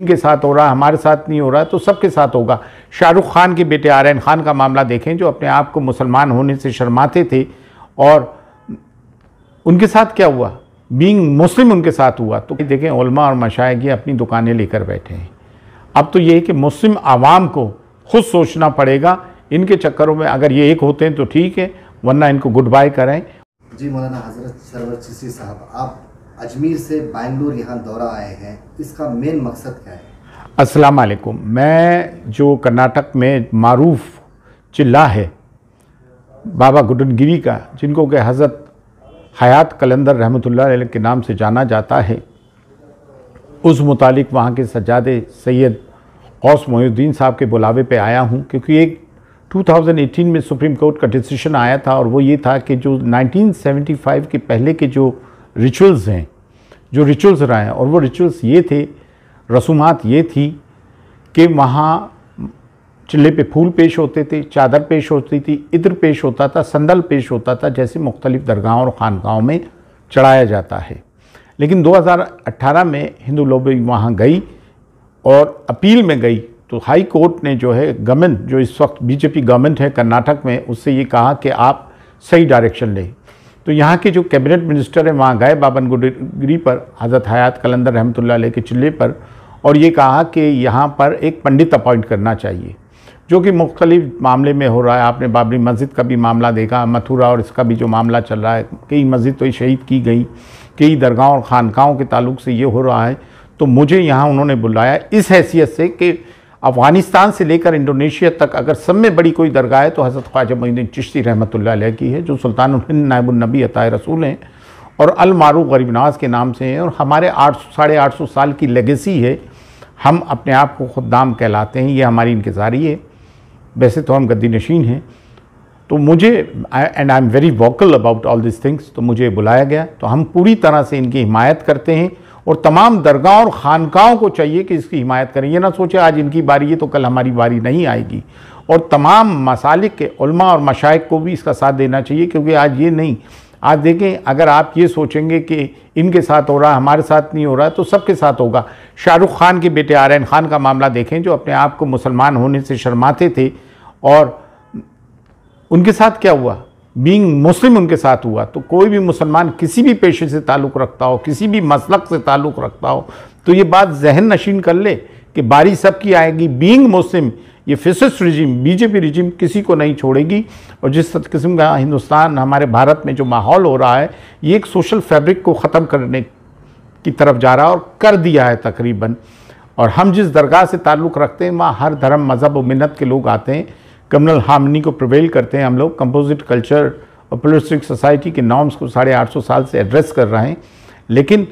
ان کے ساتھ ہو رہا، ہمارے ساتھ نہیں ہو رہا، تو سب کے ساتھ ہوگا۔ شاہ رخ خان کے بیٹے آرین خان کا معاملہ دیکھیں، جو اپنے آپ کو مسلمان ہونے سے شرماتے تھے، اور ان کے ساتھ کیا ہوا؟ بینگ مسلم ان کے ساتھ ہوا۔ تو دیکھیں، علماء اور مشائق اپنی دکانیں لے کر بیٹھے ہیں۔ اب تو یہ ہے کہ مسلم عوام کو خود سوچنا پڑے گا۔ ان کے چکروں میں اگر یہ ایک ہوتے ہیں تو ٹھیک ہے، ورنہ ان کو گڈ بائی کریں جی مولانا حضرت سرور چشتی صاحب، آپ اجمیر سے بنگلور یہاں دورہ آئے ہیں۔ اس کا مین مقصد کیا ہے؟ السلام علیکم۔ میں جو کرناٹک میں معروف چلا ہے، بابا گڈن گیری کا، جن کو کہ حضرت حیات کلندر رحمۃ اللہ علیہ کے نام سے جانا جاتا ہے، اس متعلق وہاں کے سجاد سید قوس محی الدین صاحب کے بلاوے پہ آیا ہوں۔ کیونکہ ایک 2018 میں سپریم کورٹ کا ڈیسیشن آیا تھا اور وہ یہ تھا کہ جو 1975 کے پہلے کے جو ریچولز ہیں۔ جو ریچولز رہے ہیں، اور وہ ریچولز یہ تھے، رسومات یہ تھی کہ وہاں چلے پہ پھول پیش ہوتے تھے، چادر پیش ہوتی تھی، عطر پیش ہوتا تھا، سندل پیش ہوتا تھا، جیسے مختلف درگاہوں اور خانقاہوں میں چڑھایا جاتا ہے۔ لیکن دو ہزار اٹھارہ میں ہندو لوبی وہاں گئی اور اپیل میں گئی تو ہائی کورٹ نے جو ہے گورنمنٹ، جو اس وقت بی جے پی گورنمنٹ ہے، کرناٹک میں، اس سے یہ کہا کہ آپ صحیح ڈائریکشن لیں۔ تو یہاں کے جو کیبنٹ منسٹر ہیں وہاں گئے بابن گری پر، حضرت حیات کلندر رحمۃ اللہ علیہ کے چلے پر، اور یہ کہا کہ یہاں پر ایک پنڈت اپوائنٹ کرنا چاہیے، جو کہ مختلف معاملے میں ہو رہا ہے۔ آپ نے بابری مسجد کا بھی معاملہ دیکھا، متھورا اور اس کا بھی جو معاملہ چل رہا ہے، کئی مسجد تو شہید کی گئی کئی درگاہوں اور خانقاہوں کے تعلق سے یہ ہو رہا ہے۔ تو مجھے یہاں انہوں نے بلایا اس حیثیت سے کہ افغانستان سے لے کر انڈونیشیا تک اگر سب میں بڑی کوئی درگاہ ہے تو حضرت خواجہ الدین چشتی رحمۃ اللہ علیہ کی ہے، جو سلطان الہند نائب النبی عطائے رسول ہیں اور المعروف غریب نواز کے نام سے ہیں اور ہمارے آٹھ سو، ساڑھے آٹھ سو سال کی لیگیسی ہے۔ ہم اپنے آپ کو خدام کہلاتے ہیں، یہ ہماری انکزاری ہے۔ ویسے تو ہم گدی نشین ہیں۔ تو مجھے and I am very vocal about all these things تو مجھے بلایا گیا۔ تو ہم پوری طرح سے ان کی حمایت کرتے ہیں۔ اور تمام درگاہوں اور خانقاہوں کو چاہیے کہ اس کی حمایت کریں۔ یہ نہ سوچے آج ان کی باری ہے تو کل ہماری باری نہیں آئے گی۔ اور تمام مسالک کے علماء اور مشائق کو بھی اس کا ساتھ دینا چاہیے کیونکہ آج یہ نہیں۔ آج دیکھیں، اگر آپ یہ سوچیں گے کہ ان کے ساتھ ہو رہا، ہمارے ساتھ نہیں ہو رہا، تو سب کے ساتھ ہوگا۔ شاہ رخ خان کے بیٹے آرین خان کا معاملہ دیکھیں، جو اپنے آپ کو مسلمان ہونے سے شرماتے تھے اور ان کے ساتھ کیا ہوا؟ بینگ مسلم ان کے ساتھ ہوا تو کوئی بھی مسلمان کسی بھی پیشے سے تعلق رکھتا ہو کسی بھی مسلک سے تعلق رکھتا ہو تو یہ بات ذہن نشین کر لے کہ باری سب کی آئے گی بینگ مسلم یہ فیسسٹ رجیم بی جے پی رجیم کسی کو نہیں چھوڑے گی اور جس قسم کا ہندوستان ہمارے بھارت میں جو ماحول ہو رہا ہے یہ ایک سوشل فیبرک کو ختم کرنے کی طرف جا رہا ہے اور کر دیا ہے تقریباً اور ہم جس درگاہ سے تعلق رکھتے ہیں وہاں ہر دھرم مذہب و منت کے لوگ آتے ہیں کمنل ہارمنی کو پرویل کرتے ہیں ہم لوگ، کمپوزٹ کلچر اور پولیسٹک سوسائٹی کے نارمز کو ساڑھے آٹھ سو سال سے ایڈریس کر رہے ہیں۔ لیکن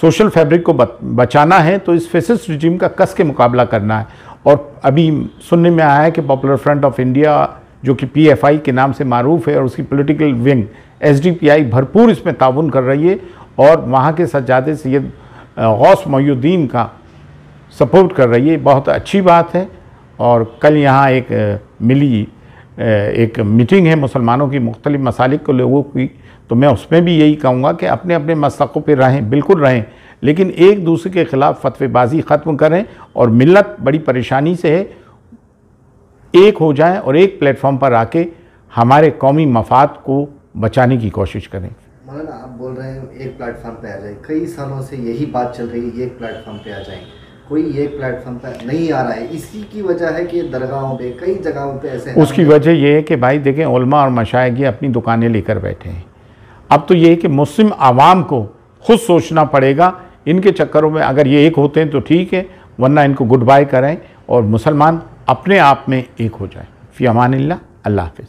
سوشل فیبرک کو بچانا ہے تو اس فیسس رجیم کا کس کے مقابلہ کرنا ہے؟ اور ابھی سننے میں آیا ہے کہ پاپولر فرنٹ آف انڈیا جو کہ پی ایف آئی کے نام سے معروف ہے اور اس کی political wing S D P I بھرپور اس میں تعاون کر رہی ہے اور وہاں کے سجادے سید غوث محی الدین کا سپورٹ کر رہی ہے۔ بہت اچھی بات ہے اور کل یہاں ایک ملی ایک میٹنگ ہے مسلمانوں کی مختلف مسالک کو لوگوں کی، تو میں اس میں بھی یہی کہوں گا کہ اپنے اپنے مسلقوں پہ رہیں، بالکل رہیں، لیکن ایک دوسرے کے خلاف فتوی بازی ختم کریں اور ملت بڑی پریشانی سے ہے ایک ہو جائیں اور ایک پلیٹ فارم پر آ کے ہمارے قومی مفاد کو بچانے کی کوشش کریں۔ مولانا، آپ بول رہے ہیں ایک پلیٹ فارم پہ آ جائیں۔ کئی سالوں سے یہی بات چل رہی ہے، ایک پلیٹ فارم پہ آ جائیں۔ کوئی ایک پلیٹ فارم پہ نہیں آ رہا ہے۔ اسی کی وجہ ہے کہ درگاہوں پہ، کئی جگہوں پہ ایسے اس کی وجہ یہ ہے کہ بھائی دیکھیں، علماء اور مشائق یہ اپنی دکانیں لے کر بیٹھے ہیں۔ اب تو یہ ہے کہ مسلم عوام کو خود سوچنا پڑے گا۔ ان کے چکروں میں اگر یہ ایک ہوتے ہیں تو ٹھیک ہے، ورنہ ان کو گڈ بائی کریں اور مسلمان اپنے آپ میں ایک ہو جائیں۔ فی امان اللہ اللہ حافظ۔